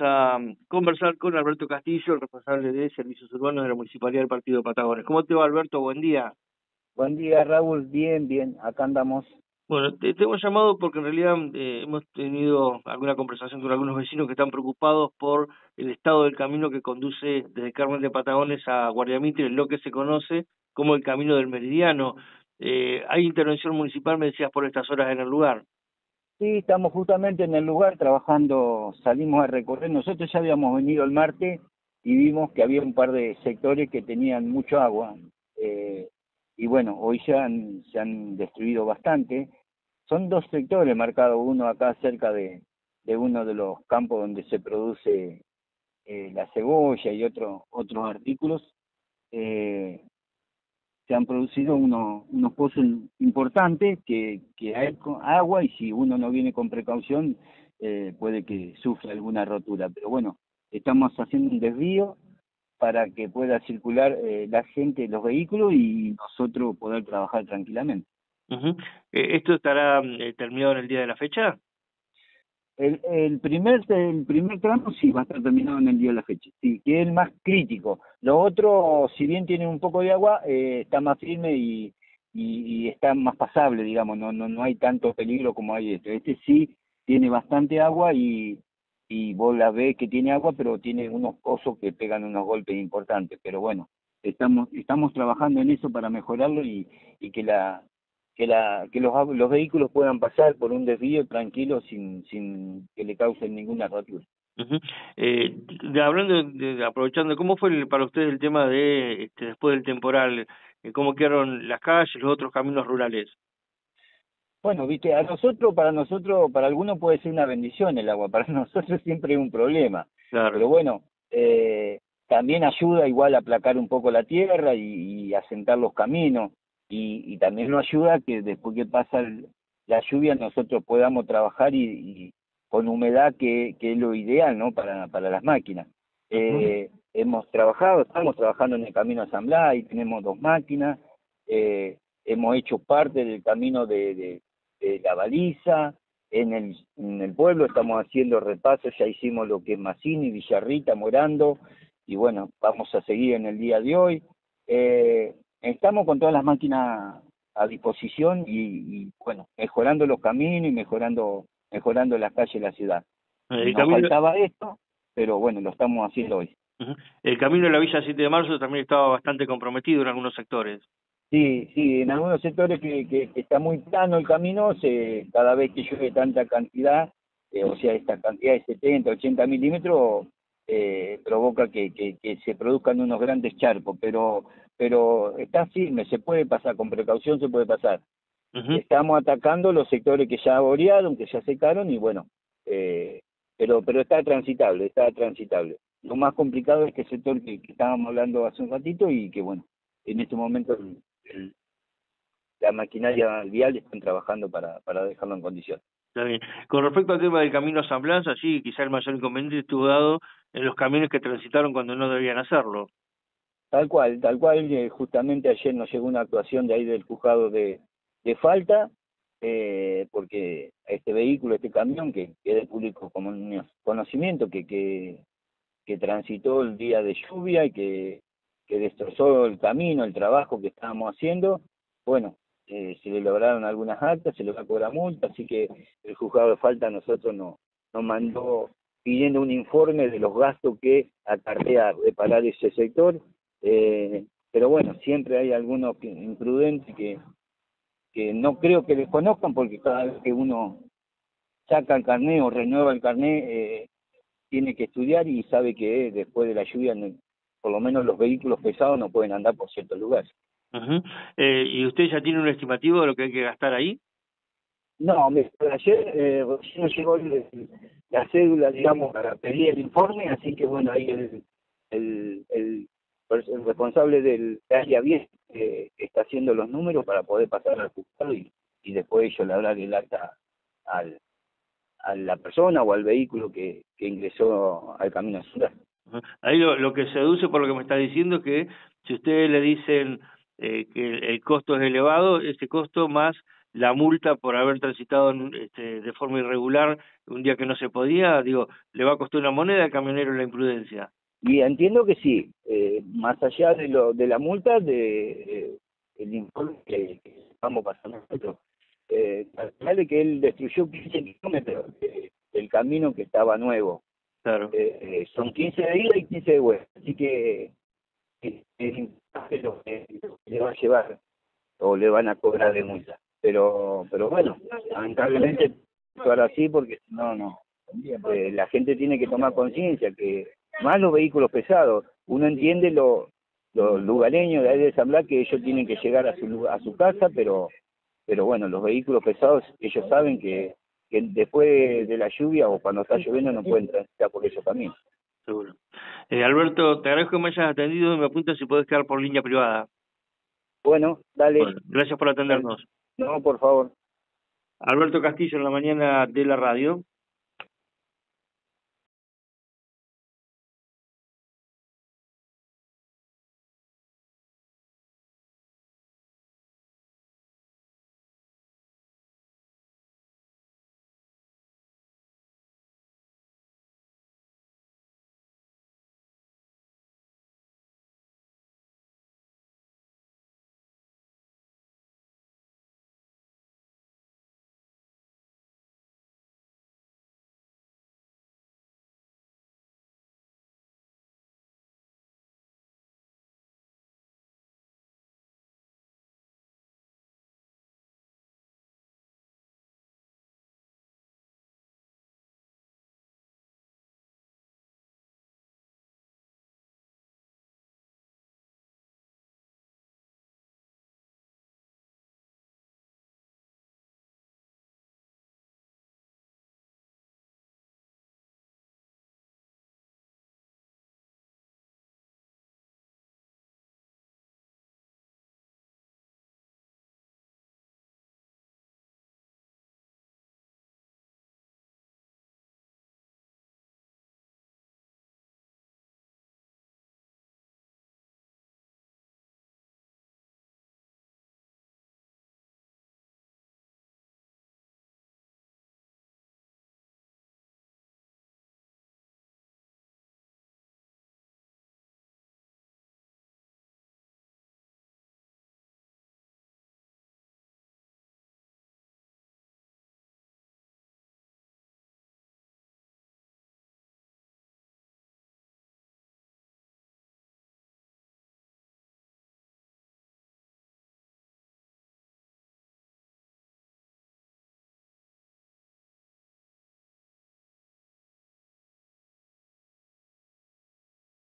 a conversar con Alberto Castillo, el responsable de Servicios Urbanos de la Municipalidad del Partido de Patagones. ¿Cómo te va, Alberto? Buen día. Buen día, Raúl. Bien, bien. Acá andamos. Bueno, te, hemos llamado porque en realidad eh, hemos tenido alguna conversación con algunos vecinos que están preocupados por el estado del camino que conduce desde Carmen de Patagones a Guardiamitre, lo que se conoce como el Camino del Meridiano. Eh, ¿Hay intervención municipal, me decías, por estas horas en el lugar? Sí, estamos justamente en el lugar trabajando, salimos a recorrer. Nosotros ya habíamos venido el martes y vimos que había un par de sectores que tenían mucho agua. Eh, y bueno, hoy ya se han destruido bastante. Son dos sectores marcados, uno acá cerca de, de uno de los campos donde se produce eh, la cebolla y otro, otros artículos. Eh, se han producido unos, unos pozos importantes que, que hay agua y si uno no viene con precaución eh, puede que sufra alguna rotura. Pero bueno, estamos haciendo un desvío para que pueda circular eh, la gente, los vehículos y nosotros poder trabajar tranquilamente. ¿Esto estará terminado en el día de la fecha? El, primer el primer tramo sí va a estar terminado en el día de la fecha, sí, que es el más crítico. Lo otro, si bien tiene un poco de agua, eh, está más firme y, y, está más pasable, digamos, no, no, no hay tanto peligro como hay este. Este sí tiene bastante agua y, y vos la ves que tiene agua, pero tiene unos pozos que pegan unos golpes importantes. Pero bueno, estamos, estamos trabajando en eso para mejorarlo y, y que la, que, la, que los, los vehículos puedan pasar por un desvío tranquilo sin, sin que le causen ninguna rotura. eh, hablando, de, aprovechando, ¿cómo fue para ustedes el tema de este, después del temporal? Eh, ¿Cómo quedaron las calles, los otros caminos rurales? Bueno, viste, a nosotros, para nosotros, para algunos puede ser una bendición el agua, para nosotros siempre es un problema. Claro. Pero bueno, eh, también ayuda igual a aplacar un poco la tierra y, y asentar los caminos y, también nos ayuda que después que pasa la lluvia nosotros podamos trabajar y, con humedad que, que, es lo ideal no para, para las máquinas. Eh, hemos trabajado, estamos trabajando en el camino a y tenemos dos máquinas, eh, hemos hecho parte del camino de, de, la baliza, en el, en el pueblo estamos haciendo repasos, ya hicimos lo que es Massini, Villarrita, Morando, y bueno, vamos a seguir en el día de hoy. Eh, estamos con todas las máquinas a disposición y, bueno, mejorando los caminos y mejorando mejorando las calles de la ciudad. El camino... faltaba esto, pero bueno, lo estamos haciendo hoy. El camino de la Villa 7 de Marzo también estaba bastante comprometido en algunos sectores. Sí, sí, en algunos sectores que, que, está muy plano el camino, se, cada vez que llueve tanta cantidad, eh, o sea, esta cantidad de 70, 80 milímetros, eh, provoca que, que, que, se produzcan unos grandes charcos, pero pero está firme, se puede pasar, con precaución se puede pasar. Estamos atacando los sectores que ya borearon, que ya secaron y bueno, eh, pero pero está transitable, está transitable. Lo más complicado es que el sector que, estábamos hablando hace un ratito y que bueno, en este momento la maquinaria vial están trabajando para, para dejarlo en condiciones. Está bien. Con respecto al tema del camino a San Blas, allí quizá el mayor inconveniente estuvo dado en los camiones que transitaron cuando no debían hacerlo. Tal cual, tal cual, eh, justamente ayer nos llegó una actuación de ahí del juzgado de, falta, eh, porque este vehículo, este camión, que, es de público conocimiento, que, que, que transitó el día de lluvia y que, que destrozó el camino, el trabajo que estábamos haciendo, bueno, eh, se le lograron algunas actas, se le va a cobrar multa, así que el juzgado de falta a nosotros nos, nos mandó pidiendo un informe de los gastos que acarrea reparar ese sector eh, pero bueno, siempre hay algunos imprudentes que, que no creo que desconozcan porque cada vez que uno saca el carnet o renueva el carnet, eh, tiene que estudiar y sabe que después de la lluvia, por lo menos los vehículos pesados no pueden andar por ciertos lugares. eh, ¿Y usted ya tiene un estimativo de lo que hay que gastar ahí? No, ayer eh, no llegó la cédula, digamos, para pedir el informe, así que bueno, ahí el, el, el el responsable del área bien eh, está haciendo los números para poder pasar al juzgado y, y después ellos le hablar el acta al, a la persona o al vehículo que, que ingresó al camino ciudad. Ahí lo, lo que se deduce por lo que me está diciendo es que si ustedes le dicen eh, que el, costo es elevado, ese costo más la multa por haber transitado este, de forma irregular un día que no se podía, digo, ¿le va a costar una moneda al camionero la imprudencia? Y entiendo que sí, eh, más allá de lo de la multa, de eh, el informe que, estamos pasando nosotros, eh, de que él destruyó 15 kilómetros del camino que estaba nuevo. Claro. Eh, eh son 15 de ida y 15 de vuelta, así que es lo que le va a llevar o le van a cobrar de multa. Pero pero bueno, lamentablemente ahora sí porque no, no. Eh, la gente tiene que tomar conciencia que más los vehículos pesados, uno entiende lo, los lugareños de ahí de San Blas que ellos tienen que llegar a su a su casa, pero pero bueno, los vehículos pesados ellos saben que, que después de la lluvia o cuando está lloviendo no pueden transitar por esos caminos. Seguro. Eh, Alberto, te agradezco que me hayas atendido y me apunta si puedes quedar por línea privada. Bueno, dale. gracias por atendernos. No, por favor. Alberto Castillo en la mañana de la radio.